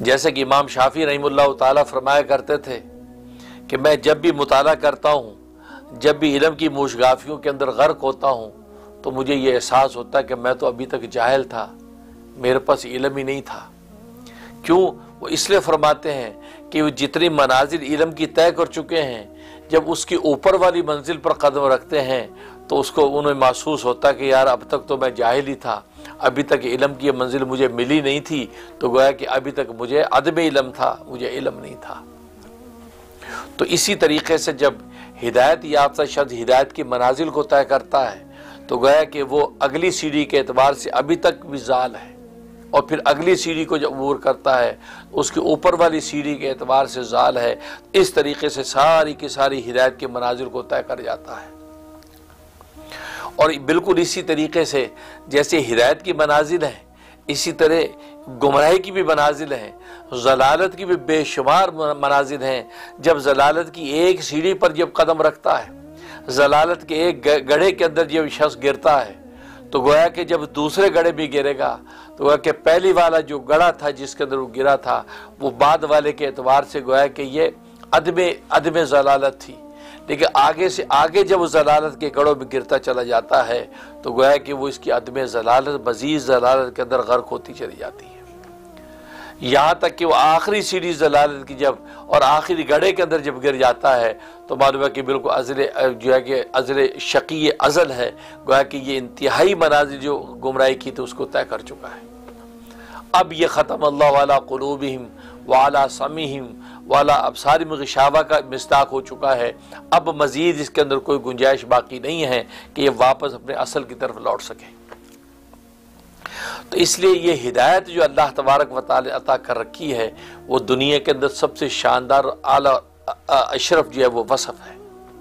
जैसे कि इमाम शाफी रहीमुल्लाह ताला फरमाया करते थे कि मैं जब भी मुताल करता हूँ, जब भी इलम की मुशगाफियों के अंदर गर्क होता हूँ तो मुझे ये एहसास होता है कि मैं तो अभी तक जाहल था, मेरे पास इलम ही नहीं था। क्यों? वो इसलिए फरमाते हैं कि वो जितनी मनाजिल इलम की तय कर चुके हैं, जब उसकी ऊपर वाली मंजिल पर कदम रखते हैं तो उसको उन्हें महसूस होता कि यार, अब तक तो मैं जाहिल ही था। अभी तक इलम की मंजिल मुझे मिली नहीं थी तो गोया कि अभी तक मुझे अदब इलम था, मुझे इलम नहीं था। तो इसी तरीके से जब हिदायत याफ्ता शब्द हिदायत की मनाजिल को तय करता है तो गया कि वो अगली सीढ़ी के एतबार से अभी तक भी जाल है। और फिर अगली सीढ़ी को जब अबूर करता है, उसके ऊपर वाली सीढ़ी के एतबार से जाल है, इस तरीके से सारी की सारी हिदायत के मनाजिल को तय कर जाता है। और बिल्कुल इसी तरीके से जैसे हिदायत की मनाजिल है, इसी तरह गुमराही की भी मनाजिल हैं, जलालत की भी बेशुमार मनाजिल हैं। जब जलालत की एक सीढ़ी पर जब कदम रखता है, जलालत के एक गढ़े के अंदर जब शख्स गिरता है तो गोया कि जब दूसरे गढ़े भी गिरेगा तो गोया कि पहली वाला जो गढ़ा था जिसके अंदर वो गिरा था, वो बाद वाले के एतबार से गोया कि ये अदम अदम जलालत थी। लेकिन आगे से, आगे जब वो जलालत के गढ़ों में गिरता चला जाता है तो गोया कि वो इसकी अदम जलालत, मजीद जलालत के अंदर गर्क होती चली जाती है। यहाँ तक कि वो आखिरी सीढ़ी जलालत की जब, और आखिरी गढ़े के अंदर जब गिर जाता है तो मालूम है कि बिल्कुल अजल जो है कि अजल शकी अजल है, गोया कि ये इंतहाई मनाजिर जो गुमराही की थी उसको तय कर चुका है। अब ये ख़त्म अल्लाह वाला कलूबिम वाला समीम वाला अब सारी गशावा का मस्ताक हो चुका है। अब मज़ीद इसके अंदर कोई गुंजाइश बाकी नहीं है कि ये वापस अपने असल की तरफ़ लौट सके। तो इसलिए ये हिदायत जो अल्लाह तबारक वाल अता कर रखी है, वो दुनिया के अंदर सबसे शानदार आला अशरफ जो है वो वसफ़ है।